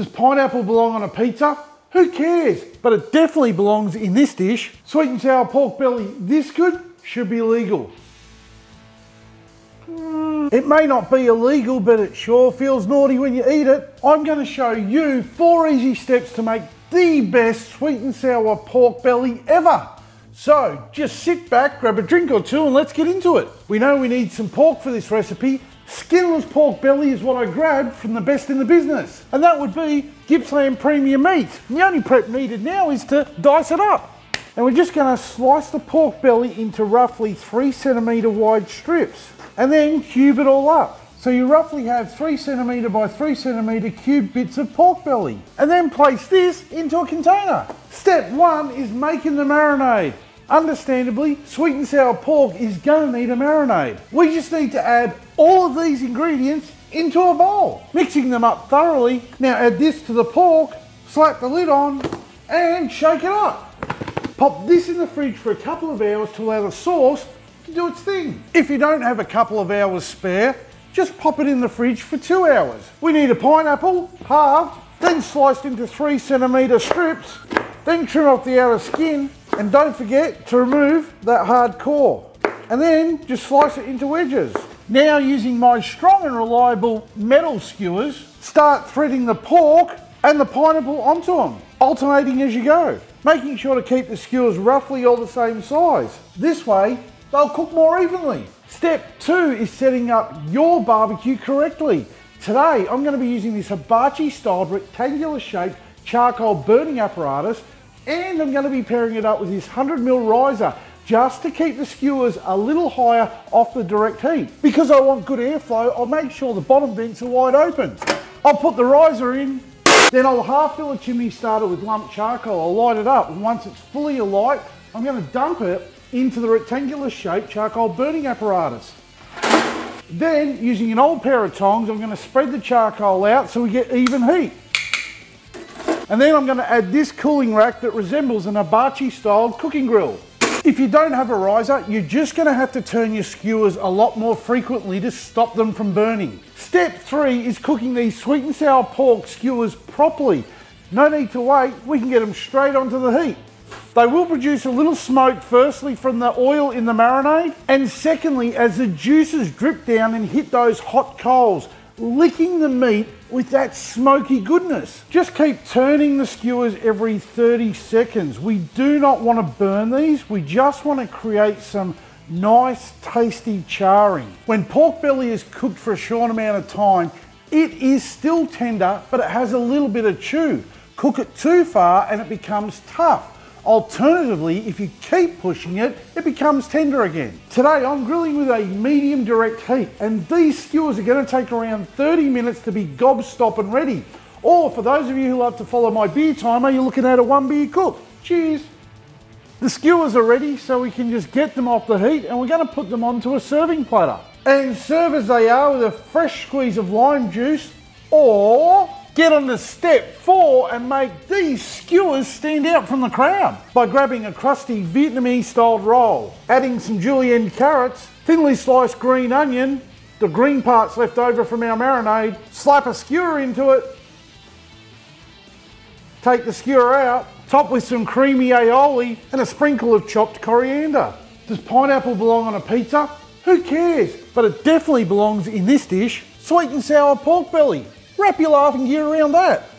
Does pineapple belong on a pizza? Who cares? But it definitely belongs in this dish. Sweet and sour pork belly this good should be legal. Mm, it may not be illegal, but it sure feels naughty when you eat it. I'm going to show you four easy steps to make the best sweet and sour pork belly ever. So just sit back, grab a drink or two and let's get into it. We know we need some pork for this recipe. Skinless pork belly is what I grabbed from the best in the business. And that would be Gippsland Premium Meat. And the only prep needed now is to dice it up. And we're just gonna slice the pork belly into roughly three centimeter wide strips and then cube it all up. So you roughly have three centimetre by three centimetre cube bits of pork belly. And then place this into a container. Step one is making the marinade. Understandably, sweet and sour pork is going to need a marinade. We just need to add all of these ingredients into a bowl, mixing them up thoroughly. Now add this to the pork, slap the lid on, and shake it up. Pop this in the fridge for a couple of hours to allow the sauce to do its thing. If you don't have a couple of hours spare, just pop it in the fridge for two hours. We need a pineapple, halved, then sliced into three centimetre strips, then trim off the outer skin, and don't forget to remove that hard core. And then just slice it into wedges. Now using my strong and reliable metal skewers, start threading the pork and the pineapple onto them, alternating as you go, making sure to keep the skewers roughly all the same size. This way, they'll cook more evenly. Step two is setting up your barbecue correctly. Today, I'm gonna be using this hibachi styled rectangular shaped charcoal burning apparatus and I'm going to be pairing it up with this 100mm riser just to keep the skewers a little higher off the direct heat. Because I want good airflow, I'll make sure the bottom vents are wide open. I'll put the riser in, then I'll half fill a chimney starter with lump charcoal. I'll light it up, and once it's fully alight, I'm going to dump it into the rectangular shaped charcoal burning apparatus. Then, using an old pair of tongs, I'm going to spread the charcoal out so we get even heat. And then I'm gonna add this cooling rack that resembles an hibachi style cooking grill. If you don't have a riser, you're just gonna have to turn your skewers a lot more frequently to stop them from burning. Step three is cooking these sweet and sour pork skewers properly. No need to wait, we can get them straight onto the heat. They will produce a little smoke firstly from the oil in the marinade and secondly as the juices drip down and hit those hot coals licking the meat with that smoky goodness. Just keep turning the skewers every 30 seconds. We do not want to burn these. We just want to create some nice, tasty charring. When pork belly is cooked for a short amount of time, it is still tender, but it has a little bit of chew. Cook it too far and it becomes tough. Alternatively, if you keep pushing it, it becomes tender again. Today I'm grilling with a medium direct heat and these skewers are going to take around 30 minutes to be gobstop and ready. Or for those of you who love to follow my beer timer, you're looking at a one beer cook. Cheers. The skewers are ready so we can just get them off the heat and we're going to put them onto a serving platter. And serve as they are with a fresh squeeze of lime juice or Get on to step four and make these skewers stand out from the crowd by grabbing a crusty Vietnamese styled roll, adding some julienne carrots, thinly sliced green onion, the green parts left over from our marinade, slap a skewer into it, take the skewer out, top with some creamy aioli and a sprinkle of chopped coriander. Does pineapple belong on a pizza? Who cares? But it definitely belongs in this dish, sweet and sour pork belly. Wrap your laughing gear around that.